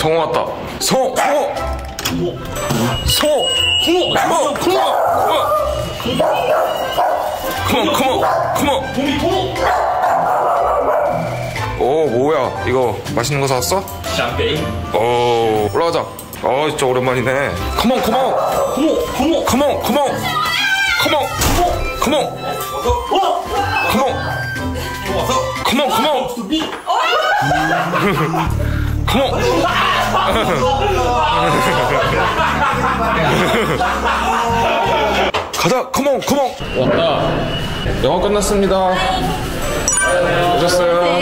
성호 왔다. 성호, 성호. 성호. 쿵어! 컴온, 컴온. 컴온, 컴온, 컴온. 봄이 쿵어! 오, 뭐야. 이거 맛있는 거 사왔어? 샴페인 오, 올라가자. 어, 진짜 오랜만이네. 컴온, 컴온. 쿵어! 쿵어! 컴온, 컴온. 컴온. 컴온. 어! 컴온. 와서 컴온, 컴온. 수비 컴온. 가자, 컴온, 컴온. 왔다. 영화 끝났습니다. 오셨어요.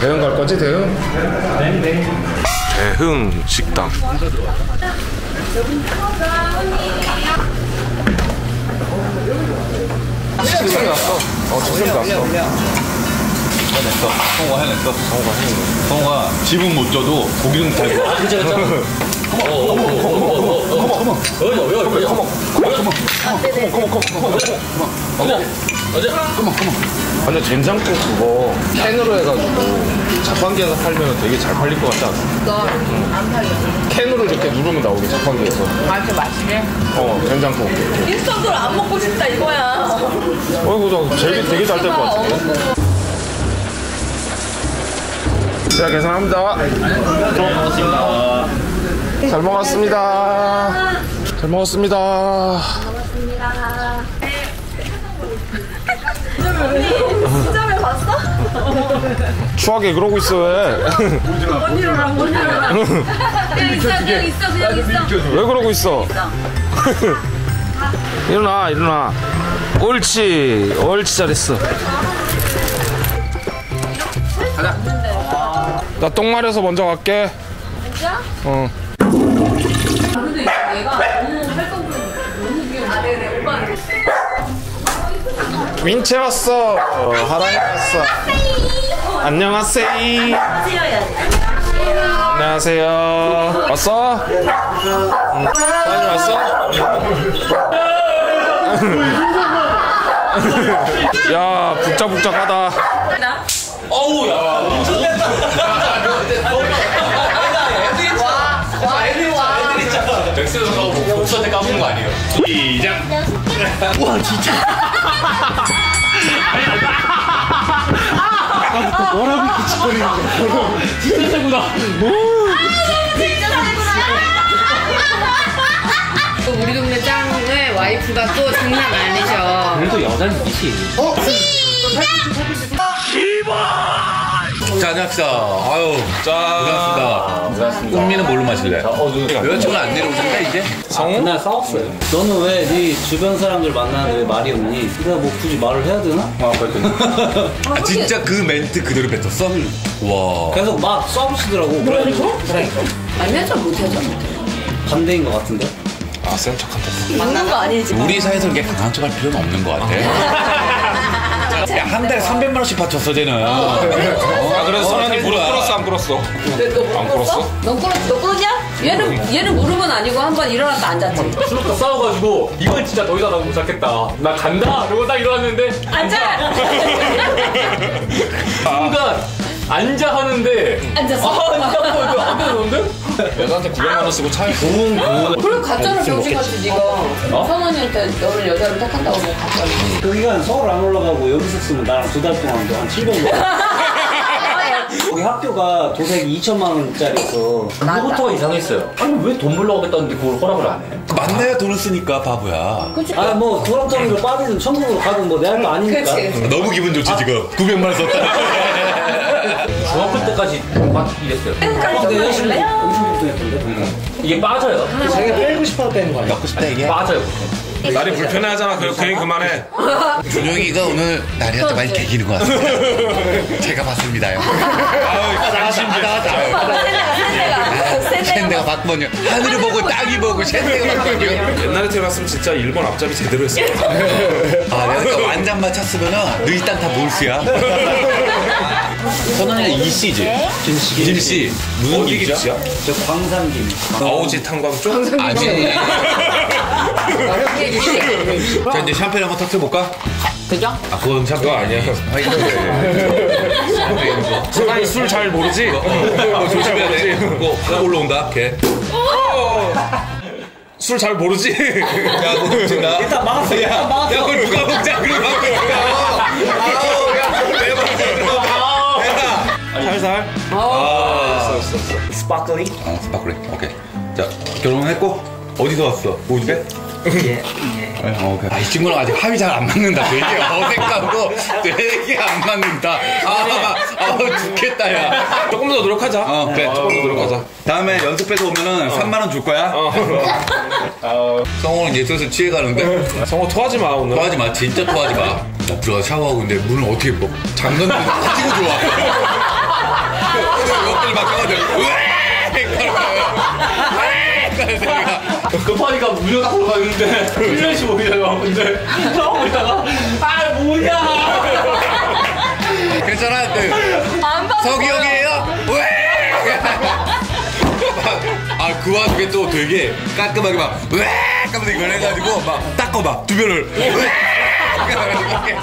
대흥 갈 거지, 대흥? 대흥 식당. 식당이 왔어. 어, 지금 왔어. 해냈어. 성우가 해냈어. 성우가 해냈어. 성우가 집은 못 줘도 고기는 잘 구워. 그쵸 그쵸 완전 된장국 그거 캔으로 해가지고 자판기에서 팔면 되게 잘 팔릴 것 같지 않아? 너안 팔려. 캔으로 이렇게 누르면 나오게 자판기에서 아, 이렇게 마시게? 어 된장국 인스턴트로 안 먹고 싶다 이거야. 어이구 저 제비 되게 잘 될 것 같은데 자 계산합니다 잘 먹었습니다 잘 먹었습니다 시점에 추하게 그러고 있어 왜? 언니랑 언니랑. 그냥 있어, 그냥 있어, 그냥 있어. 왜 그러고 있어? 일어나 일어나 옳지 옳지 잘했어 가자 나 똥 마려서 먼저 갈게 진짜? 어 근데 얘가 너무 활동 윈체 왔어. 어, 하랑이 왔어. 안녕하세요 안녕하세요. 왔어? 응. 빨리 왔어? 야 북적북적하다. 어우 야. 엑셀 선수가 복수한테 까먹은 거 아니에요? 시작. 또 우리 동네 짱의 와이프가 또 장난 아니셔. 그래도 여자는 이시 자 안녕 하십니까 아유 자 고생하셨습니다 꽃미는 뭘로 마실래? 여자친구는 안 내려오신다 이제? 그날 싸웠어요. 너는 왜 네 주변 사람들 만나는데 왜 말이 없니? 내가 뭐 굳이 말을 해야 되나? 아, 진짜 그 멘트 그대로 뱉었어? 와 계속 막 싸우시더라고. 그래가지고 좀 못해줘. 반대인 것 같은데. 아 센 척한다 만난 거 아니지? 우리 사이에서 이렇게 강한 척할 필요는 없는 것 같아 야 한 달에 300만 원씩 바쳤어 쟤는 아 그래서 선현이 무릎 꿇었어 안 꿇었어? 안 꿇었어? 너 꿇었, 너 꿇었냐? 얘는, 얘는 무릎은 아니고 한 번 일어났다 앉았지. 술부터 싸워가지고 이건 진짜 더 이상 나못 잡겠다 나 간다 이러고 딱 일어났는데 앉아! 순간 앉아 하는데 앉았어. 아안 되는데? 여자한테 900만 원 쓰고 차에 고운 그래, 가짜로 병신같이 니가 성원이한테 너를 여자로 택한다고 뭐 가짜로. 그 기간 서울 안 올라가고 여기서 쓰면 나랑 두 달 동안 한 700만 원. 거기 학교가 도색이 2천만 원짜리여서 그거부터가 이상했어요 아니 왜돈 했다는데 그걸 허락을 안 해? 만나야 돈을 쓰니까 바보야? 아뭐 도랑덩이로 빠지든 천국으로 가든 뭐내 할거 아니니까. 그치, 그치. 너무 기분 좋지 지금 900만 원 썼다 중학교 때까지 막 이랬어요. 끝까지 좀 해줄래? 엄청 걱정했던데. 이게 빠져요. 자기가 빼고 싶어 빼는 거 아니야? 먹고 싶다 이게? 빠져요 보통 날이 불편해하잖아. 그, 그 얘기 그만해. 준영이가 오늘 나리한테 많이 개기는 것 같아요 제가 봤습니다요. 아유 관심 세대가, 샌데가 봤거든요. 하늘을 보고 땅이 보고 샌데가 봤거든요. 옛날에 태어났으면 진짜 일본 앞잡이 제대로 했을 거야 아 내가 완전 맞췄으면은 너희 땅다 몰수야 선원이가 이씨지 김씨 김씨 무슨 김씨야? 저 광산김. 아오지 탄광 쪽? 아니 자 이제 샴페인 한번 터트려 볼까? 그죠? 아 그건 샴페인 그거 아니야 화이트 사장이 술잘 모르지? 어, 조심해야 돼. 뭐, 확 올라온다, 걔. 술잘 모르지? 야, 너 막았어. 야, 일단 막았어. 야, sparkling? 아, sparkling. 오케이. 자, 결혼했고, 어디서 왔어? 우즈베? 예. 예. 어, 오케이. 아, 이 친구랑 아직 합이 잘 안 맞는다. 되게 어색하고 되게 안 맞는다. 아, 아, 죽겠다, 야. 조금 더 노력하자. 어, 그래. 조금 더 노력하자. 다음에 연습해서 오면은 3만원 줄 거야. 성호는 이제 슬슬 취해가는데. 성호 토하지 마 오늘. 토하지 마, 진짜 토하지 마. 나 들어가 샤워하고 있는데 문을 어떻게 뭐 잠갔는데 터지고 들어와. 오늘 옆길 막혀가지고! 그러는 거야. 급하니까 문을 딱 들어갔는데 플래시 보이다가 근데 하고 있다가 아 뭐냐 괜찮아. 네. 안 봐. 석이 형이에요? 왜? 아, 그 와중에 또 되게 깔끔하게 막, 왜? 하면서 이걸 해가지고 막 닦어 막 주변을. 왜? 계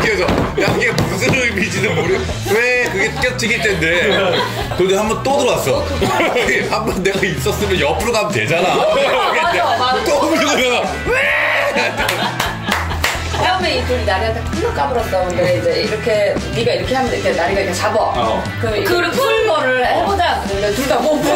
속, 계속. 야, 이게 무슨 의미인지는 모르 왜 그게 껴튀길 텐데. 근데 한 번 또 들어왔어. 한 번 내가 있었으면 옆으로 가면 되잖아. 맞아, 맞아. 또 그러면 왜? 처음에 이 둘이 나리한테 겁나 까불었어. 근데 이제 이렇게 네가 이렇게 하면 이렇게 나리가 이렇게 잡아. 그럼 이렇게 그걸 풀 거를 해보자. 근데 둘 다못 풀.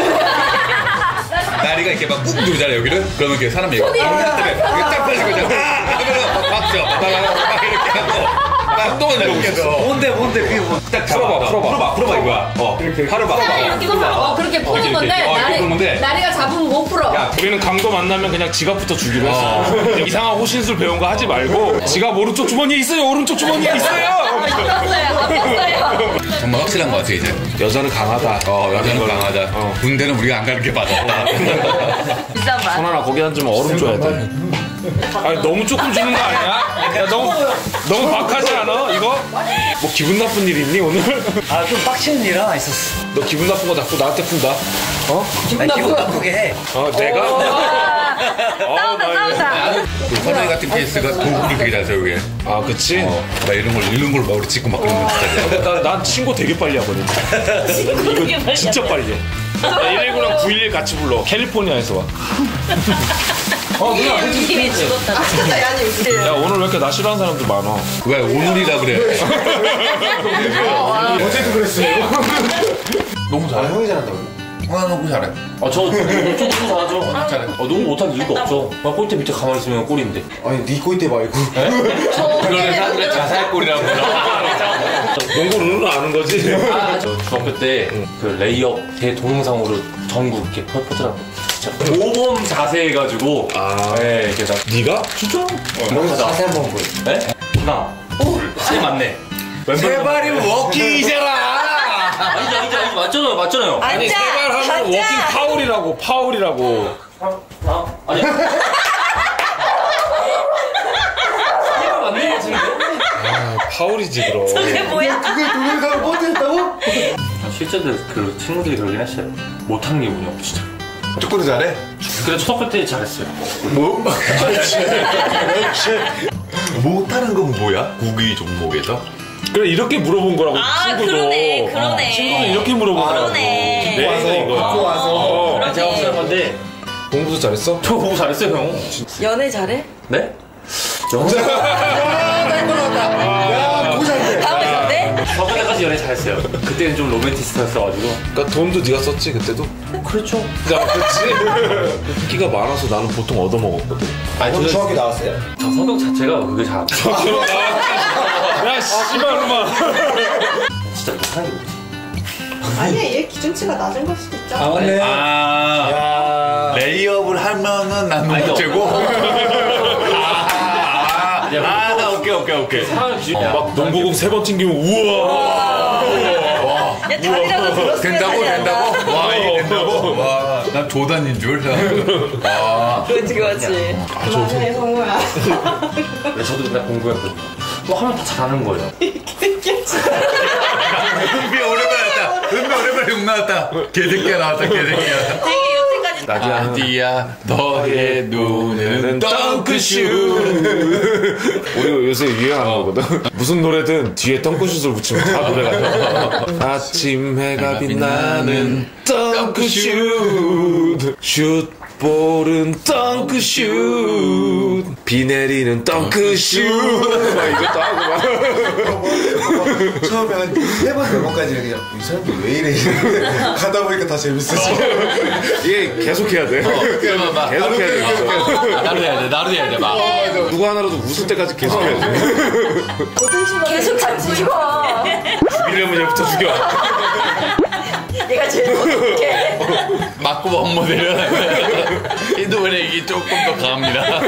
나리가 이렇게 막 꾹 누르잖아 여기를 그러면 이렇게 사람이 이거 손이 이렇게 이렇게 딱 펴지고 이제 아! 하면은 막 박수 막, 막 이렇게 하고 한동안 이렇게 해서 뭔데, 뭔데, 그게 뭐. 딱 풀어봐 풀어봐 풀어봐 풀어봐 이거야 어 팔을 봐 이거 풀어. 어, 그렇게 푸는 이렇게, 건데 이렇게. 어, 이렇게 푸는 건데. 나리, 나리가 잡으면 못 풀어. 야 우리는 강도 만나면 그냥 지갑부터 주기로 했어. 이상한 호신술 배운 거 하지 말고 지갑 오른쪽 주머니에 있어요. 오른쪽 주머니에 있어요. 떴어요. 정말 확실한 것 같아 이제 여자는 강하다. 어 여자는 강하다 어. 군대는 우리가 안 가는 게 맞았다 비싼 맛. 손 하나 거기 앉으면 얼음 줘야 돼. 아니 너무 조금 주는 거 아니야? 야 너무 너무 박하지 않아? 이거? 뭐 기분 나쁜 일 있니 오늘? 아, 좀 빡치는 일 하나 있었어. 너 기분 나쁜 거 자꾸 나한테 푼다. 어? 아니, 기분 나쁘게 해. 어 내가? 어, 싸우다 싸우다. 그 선영이 같은 케이스가 도구를 되게 잘 세우게 아 그치? 어, 나 이런 걸 이런 걸 머리 찍고 막 그런 거 스타일이야 나, 난 친구 되게 빨리 하거든. 이거 진짜 빨리 해. 119랑 911 같이 불러. 캘리포니아에서 와. 이미 죽었다. 야 오늘 왜 이렇게 나 싫어하는 사람들 많아? 왜 오늘이라 그래? 너무 잘해. 아 너무 잘해. 아저 조금 잘하죠 잘해. 어, 너무 못한 이유가 없죠 그냥 골대 밑에 가만히 있으면 골인데. 아니 네 골대 말고 그거는 사람들의 자살골이라고 농구 룰은 아는 거지? 아, 저 중학교 때 그 레이업 대 동영상으로 전국 이렇게 퍼- 퍼뜨라고 진짜 모범 자세 해가지고 아. 네 이렇게 다 네가? 진짜? 여기서 자세 한번 보여 네? 하나 둘 셋 맞네 세 발이 워킹이잖아 아니죠 아니죠 아니죠 맞잖아요 맞잖아요 아니 세발 하면 워킹 파울이라고 파울이라고. 아, 아니 세발 맞는 거 같은데? 아 파울이지 그럼. 그걸 동영상을 뻗었다고? 아, 실제로 그 친구들이 그러긴 했어요 못한 게 뭐냐고 진짜 축구를 잘해? 그래 초등학교 때 잘했어요 뭐? 못하는 건 뭐야? 구기 종목에서? 그래 이렇게 물어본 거라고 아, 친구도. 그러네, 그러네. 친구도 이렇게 물어본 거라고. 그러네. 네, 와서 갖고 와서 어. 아, 제가 확실한 건데 공부도 잘했어? 저 공부 잘했어요 형 연애 잘해? 네? 영어 했어요 그때는 좀 로맨티스트였어가지고 그러니까 돈도 네가 썼지 그때도? 그렇죠 야 그렇지. 인기가 많아서 나는 보통 얻어먹었거든. 아니 형 저, 중학교 나왔어요? 저 성격 자체가 그게 잘안 돼. 야 씨발 놈아. 진짜 못하는 게 뭐지 아니야 얘 기준치가 낮은 걸 수도 있잖아 아 맞네 아 레이업을 하면은 나는 아니요. 문제고 아, 아, 아, 오케이 상황 기준이야 막 농구공 세 번 튕기면 우와. 야 다리라도 들었어야 된다고. 된다고? 와 이게 된다고? 와 난 조단인 줄? 와. 그렇지 그렇지. 그만해 성우야. 네, 저도 맨날 공부했거든요 뭐 하면 다 잘하는 거예요. 은비 오랜만에 나왔다. 은비 오랜만에 욕 나왔다. 개새끼가 나왔다 나디야 나디야 너의 눈에는 덩크슛. 우리 요새 유행하는 거거든. 무슨 노래든 뒤에 덩크슛을 붙이면 다 노래가 돼. 아침 해가 빛나는 덩크슛. 슛 볼은 덩크슛. 비 내리는 덩크슛. 막 이것도 하고 막. 처음에 한세 번, 네 번까지 그냥 이 사람들 왜 이래? 가다 보니까 다 재밌어져. 이게 계속 해야 돼. 그러면 막 계속 해야 돼. 계속 해야 돼 나도 해야 돼 나도 해야 돼막. 누구 하나라도 웃을 때까지 계속 해야 돼. 계속 잡고. 싶어. 죽이려면 얘부터 죽여 얘가 제일 못해. 맞고 멍 모델은 이 노래 이게 조금 더 강합니다